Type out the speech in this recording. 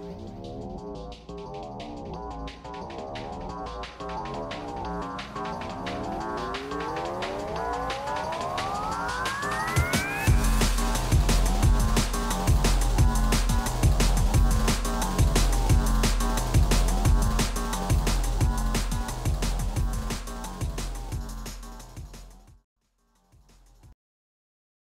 Oh.